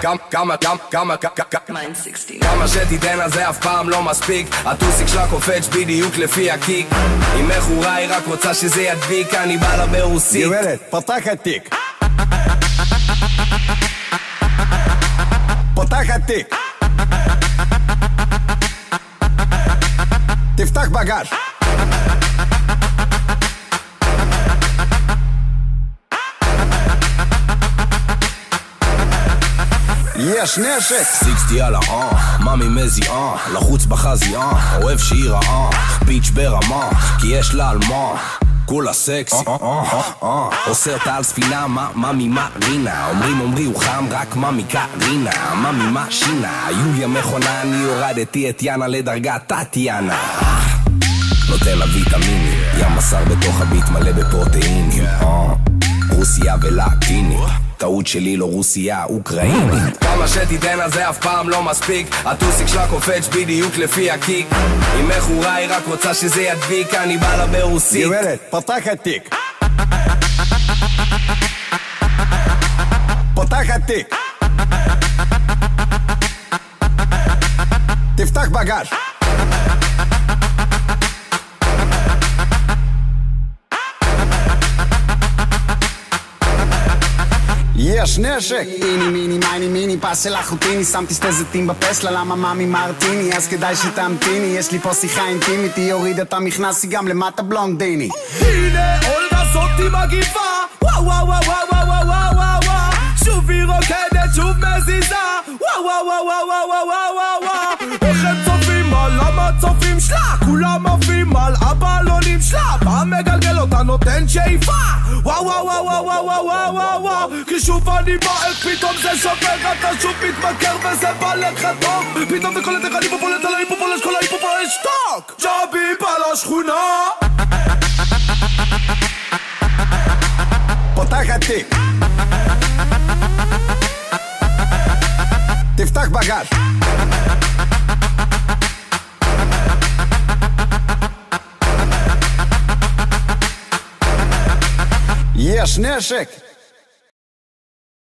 כמה, כמה, כמה, כמה, כמה, כמה שתיתן על זה אף פעם לא מספיק. הטוסיק שלה קופץ בדיוק לפי הקיק. היא מכורה היא רק רוצה שזה ידביק אני בא לה ברוסית. גברת, פתח התיק. פתח התיק. תפתח בגאז' יש נשק! סיקסטי על האה, מאמי מזיעה, לחוץ בחזי אה, אוהב שהיא רעה, פיץ' ברמה, כי יש לה על מה. כולה סקסי, עושה אותה על ספינה, מאמי מרינה. אומרים אומרי הוא חם, רק מאמי קרינה. מאמי מה שינה, יוליה מכונה, אני הורדתי את יאנה לדרגת טטיאנה. נותן לה ויטמינים, ים בשר בתוך הביט מלא בפרוטאינים רוסיה ולטינית טעות שלי לא רוסיה, אוקראינית כמה שתיתן על זה אף פעם לא מספיק. הטוסיק שלה קופץ בדיוק לפי הקיק. היא מכורה היא רק רוצה שזה ידביק אני בא לה ברוסית. גברת, פתח התיק. פתח התיק. תפתח בגאז' יש נשק! איני מיני מיני מיני פס של אחותיני שמתי שתי זיתים בפסלה למה מאמי מרטיני אז כדאי שתמתיני יש לי פה שיחה אינטימית היא הורידה את המכנס היא גם למטה בלונדיני הנה אולגה זאתי מגיפה וואו וואו וואו וואו וואו וואו וואו שוב היא רוקדת שוב מזיזה וואו וואו וואו וואו וואו וואו איך הם צופים מה למה צופים שלה כולם עפים על הבלונים שלה בא מגלגל אותה נותן שאיפה. וואו וואו וואו וואו וואו וואו וואו וואו כי שוב אני בועט פתאום זה שובר אתה שוב מתמכר וזה בא לך טוב. פתאום זה קולט איך אני פופולט על ההיפופולש כל ההיפופולש שתוק ג'אבי בא לשכונה. פותח התיק. תפתח בגאז' Yes, Nesek.